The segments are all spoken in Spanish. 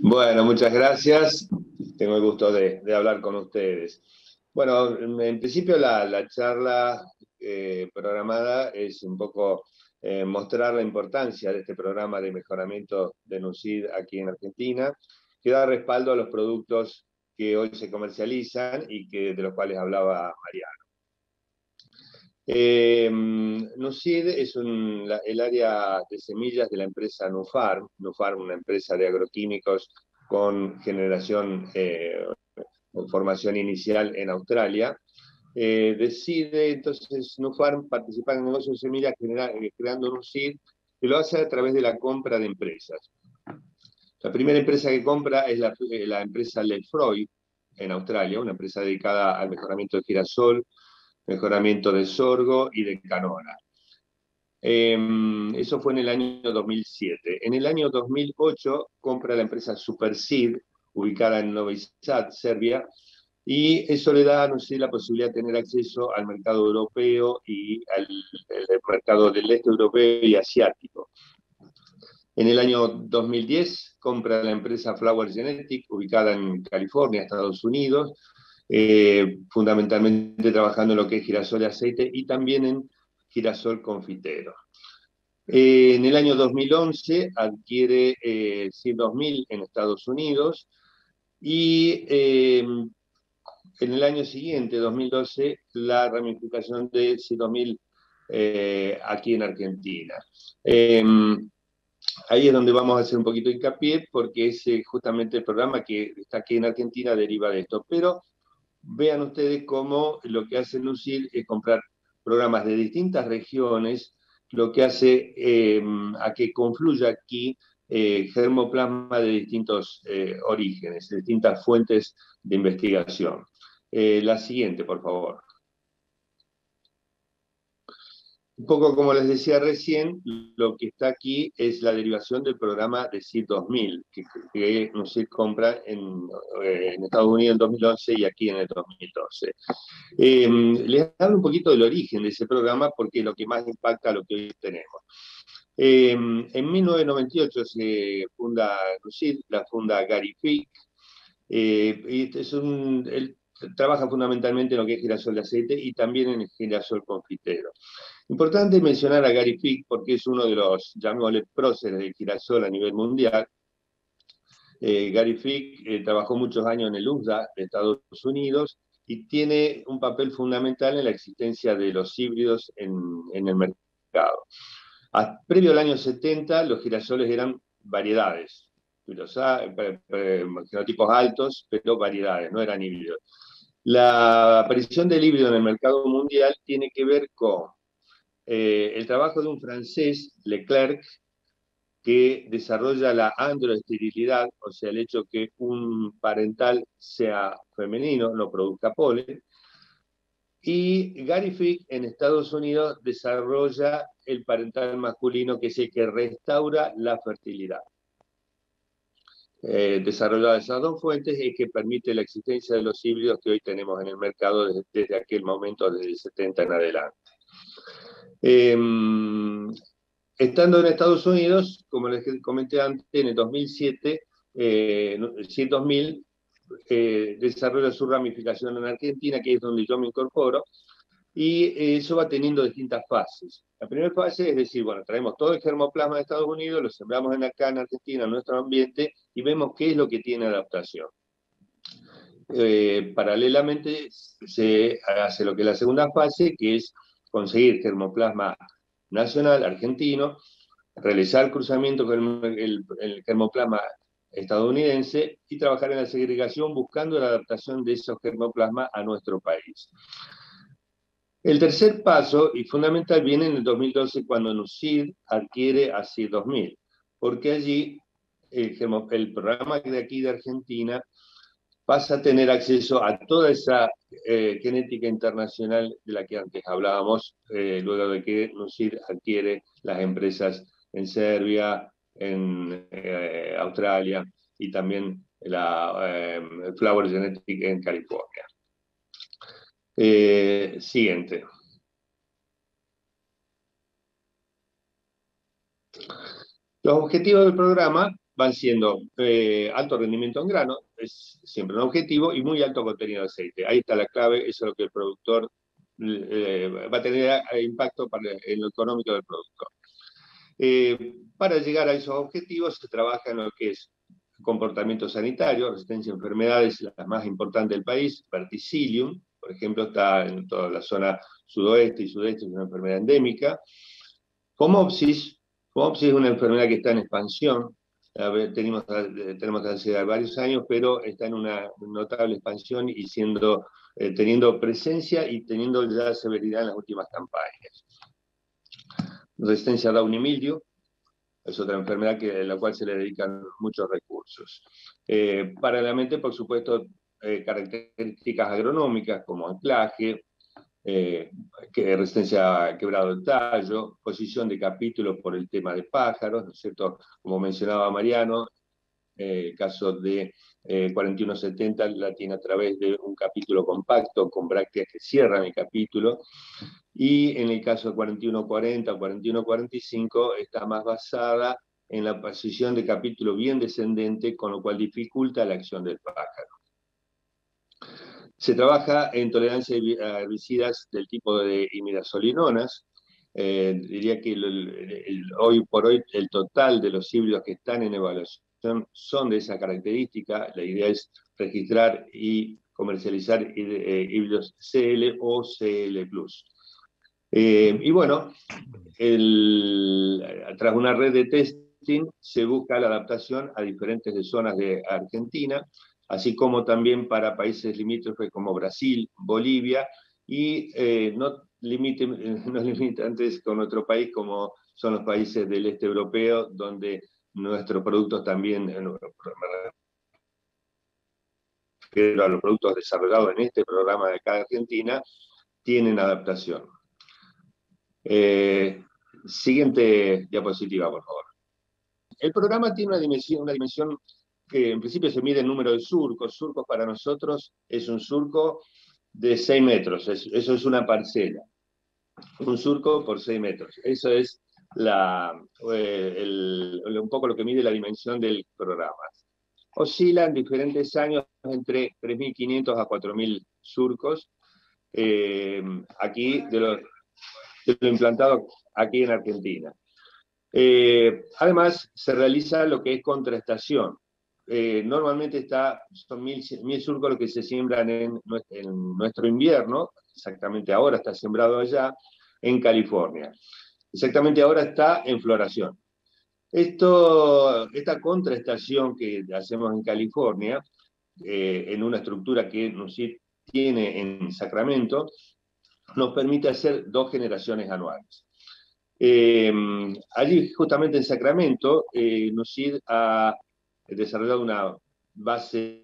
Bueno, muchas gracias. Tengo el gusto de, hablar con ustedes. Bueno, en principio la, charla eh, programada es un poco eh, mostrar la importancia de este programa de mejoramiento de NUCID aquí en Argentina, que da respaldo a los productos que hoy se comercializan y que, de los cuales hablaba Mariano. Eh, NUCID es el área de semillas de la empresa Nufarm, Nufarm una empresa de agroquímicos con generación, eh, formación inicial en Australia. Eh, decide entonces Nufarm participar en el negocio de semillas eh, creando NUCID, que lo hace a través de la compra de empresas. La primera empresa que compra es la, la empresa Lefroy en Australia, una empresa dedicada al mejoramiento de girasol, mejoramiento de sorgo y de canola. Em, eso fue en el año 2007. En el año 2008 compra la empresa Superseed, ubicada en Novi Sad, Serbia, y eso le da no sé, la posibilidad de tener acceso al mercado europeo y al, mercado del este europeo y asiático. En el año 2010 compra la empresa Flower Genetic, ubicada en California, Estados Unidos, eh, fundamentalmente trabajando en lo que es girasol de aceite y también en girasol confitero. Eh, en el año 2011 adquiere eh, 2000 en Estados Unidos y eh, en el año siguiente, 2012, la ramificación de 2000 aquí en Argentina. ahí es donde vamos a hacer un poquito hincapié porque es justamente el programa que está aquí en Argentina deriva de esto. Pero vean ustedes cómo lo que hace Lucil es comprar programas de distintas regiones, lo que hace em, a que confluya aquí eh, germoplasma de distintos eh, orígenes, distintas fuentes de investigación. Eh, la siguiente, por favor. Un poco como les decía recién, lo que está aquí es la derivación del programa de CID 2000, que, que se compra eh, en, Estados Unidos en 2011 y aquí en el 2012. Eh, les hablo un poquito del origen de ese programa porque es lo que más impacta a lo que hoy tenemos. Eh, en 1998 se funda NUCID, la funda Gary Fick, y este es un, trabaja fundamentalmente en lo que es girasol de aceite y también en el girasol confitero. Importante mencionar a Gary Fick porque es uno de los, llamémosle, próceres del girasol a nivel mundial. Eh, Gary Fick eh, trabajó muchos años en el USDA de Estados Unidos y tiene un papel fundamental en la existencia de los híbridos en, el mercado. previo al año 70, los girasoles eran variedades, genotipos altos, pero variedades, no eran híbridos. La aparición del híbrido en el mercado mundial tiene que ver con eh, el trabajo de un francés, Leclerc, que desarrolla la androesterilidad, o sea, el hecho que un parental sea femenino, no produzca polen, y Gary Fick en Estados Unidos desarrolla el parental masculino, que es el que restaura la fertilidad. Eh, desarrollada esas dos fuentes y que permite la existencia de los híbridos que hoy tenemos en el mercado desde, desde aquel momento, desde el 70 en adelante. Em, estando en Estados Unidos, como les comenté antes, en el 2007, eh, 2000 eh, desarrolla su ramificación en Argentina, que es donde yo me incorporo, y eso va teniendo distintas fases. La primera fase es decir, bueno, traemos todo el germoplasma de Estados Unidos, lo sembramos en acá en Argentina, en nuestro ambiente, y vemos qué es lo que tiene adaptación. Eh, paralelamente se hace lo que la segunda fase, que es conseguir germoplasma nacional argentino, realizar el cruzamiento con el, germoplasma estadounidense y trabajar en la segregación buscando la adaptación de esos germoplasmas a nuestro país. El tercer paso, y fundamental, viene en el 2012 cuando NUCID adquiere a CID 2000, porque allí el, programa de aquí de Argentina pasa a tener acceso a toda esa eh, genética internacional de la que antes hablábamos, eh, luego de que NUCIR adquiere las empresas en Serbia, en eh, Australia y también la Flower Genetic en California. Siguiente. Los objetivos del programa van siendo eh, alto rendimiento en grano, es siempre un objetivo, y muy alto contenido de aceite. Ahí está la clave, eso es lo que el productor eh, va a tener impacto en lo económico del productor. para llegar a esos objetivos se trabaja en lo que es comportamiento sanitario, resistencia a enfermedades, las más importantes del país, verticillium, por ejemplo, está en toda la zona sudoeste y sudeste, es una enfermedad endémica. Comopsis, Comopsis es una enfermedad que está en expansión, tenemos, tenemos hace varios años, pero está en una notable expansión y siendo, eh, teniendo presencia y teniendo ya severidad en las últimas campañas. Resistencia a Downey es otra enfermedad que, a la cual se le dedican muchos recursos. Eh, paralelamente, por supuesto, eh, características agronómicas como anclaje, eh, resistencia a quebrado del tallo, posición de capítulos por el tema de pájaros, ¿no es cierto? Como mencionaba Mariano, eh, el caso de 4170 la tiene a través de un capítulo compacto con brácteas que cierran el capítulo, y en el caso de 4140 o 4145 está más basada en la posición de capítulo bien descendente, con lo cual dificulta la acción del pájaro. Se trabaja en tolerancia a herbicidas del tipo de imidazolinonas. Eh, diría que hoy por hoy el total de los híbridos que están en evaluación son de esa característica. La idea es registrar y comercializar eh, híbridos CL o CL+. Eh, y bueno, tras una red de testing se busca la adaptación a diferentes zonas de Argentina así como también para países limítrofes como Brasil, Bolivia, y eh, no, limite, no limitantes con otro país como son los países del este europeo, donde nuestros productos también, pero a los productos desarrollados en este programa de cada Argentina, tienen adaptación. Eh, siguiente diapositiva, por favor. El programa tiene una dimensión, una dimensión que en principio se mide el número de surcos. Surcos para nosotros es un surco de 6 metros, eso es una parcela. Un surco por 6 metros. Eso es eh, un poco lo que mide la dimensión del programa. Oscilan diferentes años entre 3.500 a 4.000 surcos. Eh, aquí, de lo, de lo implantado aquí en Argentina. Eh, además, se realiza lo que es contraestación. Eh, normalmente está, son mil, surcos los que se siembran en, nuestro invierno, exactamente ahora está sembrado allá, en California. Exactamente ahora está en floración. Esto, esta contraestación que hacemos en California, eh, en una estructura que nos tiene en Sacramento, nos permite hacer dos generaciones anuales. Eh, allí, justamente en Sacramento, nos ha desarrollado una base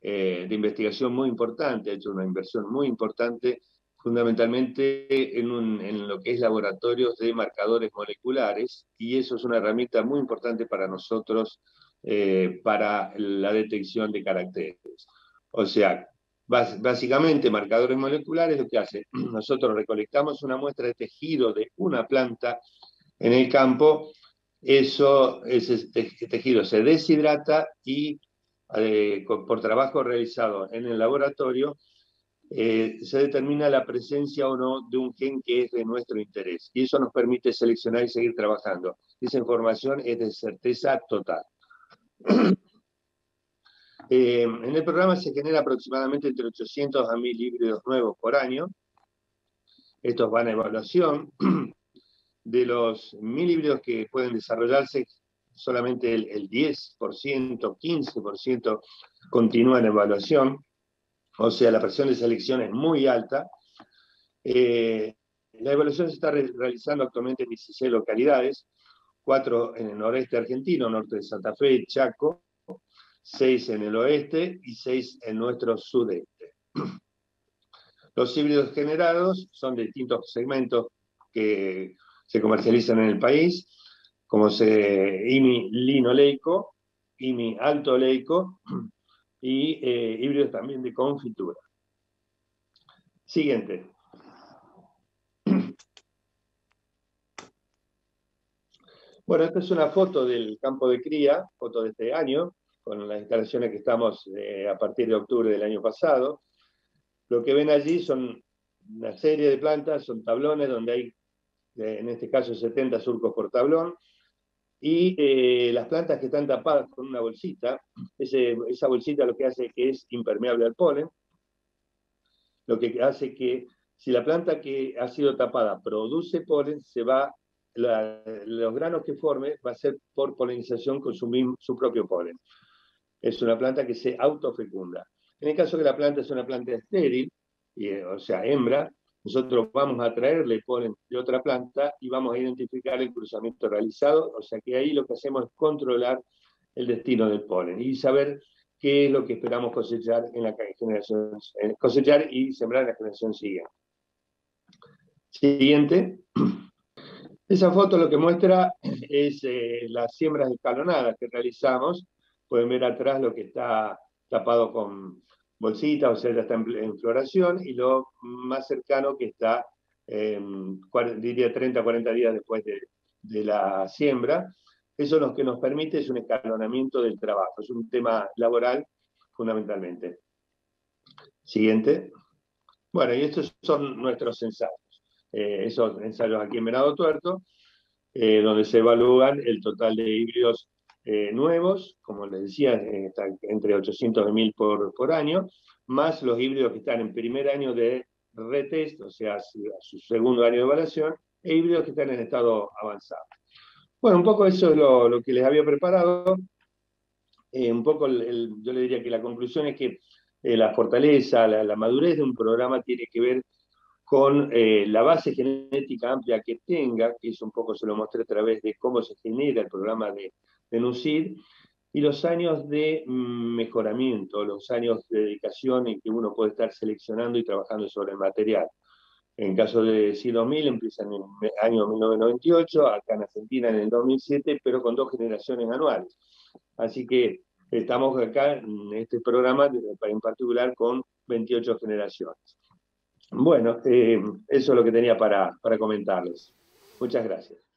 eh, de investigación muy importante, ha hecho una inversión muy importante fundamentalmente en, lo que es laboratorios de marcadores moleculares, y eso es una herramienta muy importante para nosotros eh, para la detección de caracteres. O sea, básicamente marcadores moleculares lo que hace, nosotros recolectamos una muestra de tejido de una planta en el campo eso, ese tejido se deshidrata y eh, por trabajo realizado en el laboratorio eh, se determina la presencia o no de un gen que es de nuestro interés. Y eso nos permite seleccionar y seguir trabajando. Esa información es de certeza total. Eh, en el programa se genera aproximadamente entre 800 a 1000 híbridos nuevos por año. Estos van a evaluación. de los mil híbridos que pueden desarrollarse, solamente el, 10%, 15% continúa en evaluación, o sea, la presión de selección es muy alta. Eh, la evaluación se está realizando actualmente en 16 localidades, 4 en el noreste argentino, norte de Santa Fe, Chaco, 6 en el oeste y 6 en nuestro sudeste. Los híbridos generados son de distintos segmentos que se comercializan en el país, como se IMI linoleico, IMI alto leico y eh, híbridos también de confitura. Siguiente. Bueno, esta es una foto del campo de cría, foto de este año, con las instalaciones que estamos eh, a partir de octubre del año pasado. Lo que ven allí son una serie de plantas, son tablones donde hay, en este caso, 70 surcos por tablón, y eh, las plantas que están tapadas con una bolsita, esa bolsita lo que hace es que es impermeable al polen, lo que hace que si la planta que ha sido tapada produce polen, se va, los granos que forme va a ser por polinización con su, su propio polen. Es una planta que se autofecunda. En el caso que la planta es una planta estéril, o sea, hembra, nosotros vamos a traerle polen de otra planta y vamos a identificar el cruzamiento realizado, o sea que ahí lo que hacemos es controlar el destino del polen y saber qué es lo que esperamos cosechar en la generación, cosechar y sembrar en la generación siguiente. Siguiente. Esa foto lo que muestra es eh, las siembras escalonadas que realizamos. Pueden ver atrás lo que está tapado con bolsita, o sea, ya está en, floración, y lo más cercano que está, diría 30, 40 días después de, de, la siembra. Eso lo que nos permite es un escalonamiento del trabajo, es un tema laboral fundamentalmente. Siguiente. Bueno, y estos son nuestros ensayos. Eh, esos ensayos aquí en Venado Tuerto, eh, donde se evalúan el total de híbridos eh, nuevos, como les decía, están entre 800 y 1000 por, por año, más los híbridos que están en primer año de retest, o sea, su segundo año de evaluación, e híbridos que están en estado avanzado. Bueno, un poco eso es lo, que les había preparado. un poco, yo le diría que la conclusión es que la fortaleza, la, madurez de un programa tiene que ver con eh, la base genética amplia que tenga, que eso un poco se lo mostré a través de cómo se genera el programa de, de NUCID, y los años de mm, mejoramiento, los años de dedicación en que uno puede estar seleccionando y trabajando sobre el material. En caso de CI 2000 empieza en el año 1998, acá en Argentina en el 2007, pero con dos generaciones anuales. Así que estamos acá en este programa en particular con 28 generaciones. Bueno, eh, eso es lo que tenía para, para comentarles. Muchas gracias.